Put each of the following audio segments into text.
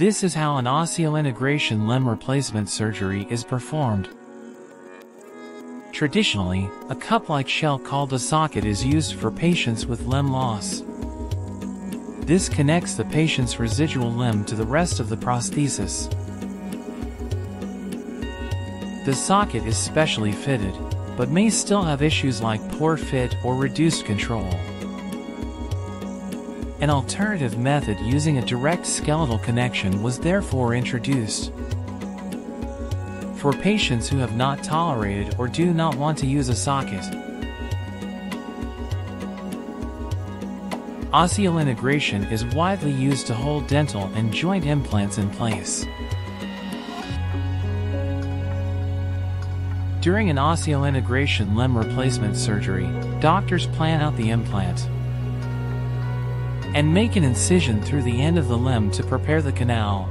This is how an osseointegration limb replacement surgery is performed. Traditionally, a cup-like shell called a socket is used for patients with limb loss. This connects the patient's residual limb to the rest of the prosthesis. The socket is specially fitted, but may still have issues like poor fit or reduced control. An alternative method using a direct skeletal connection was therefore introduced. For patients who have not tolerated or do not want to use a socket, osseointegration is widely used to hold dental and joint implants in place. During an osseointegration limb replacement surgery, doctors plan out the implant and make an incision through the end of the limb to prepare the canal.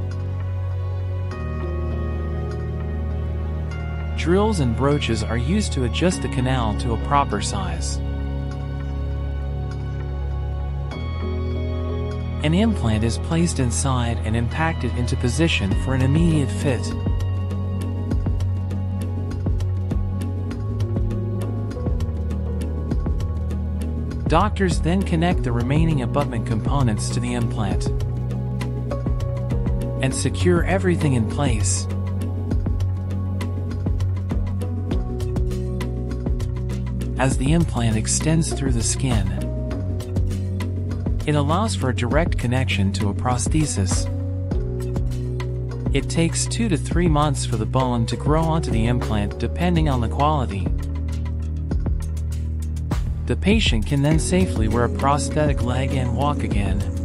Drills and broaches are used to adjust the canal to a proper size. An implant is placed inside and impacted into position for an immediate fit. Doctors then connect the remaining abutment components to the implant and secure everything in place. As the implant extends through the skin, it allows for a direct connection to a prosthesis. It takes two to three months for the bone to grow onto the implant depending on the quality. The patient can then safely wear a prosthetic leg and walk again.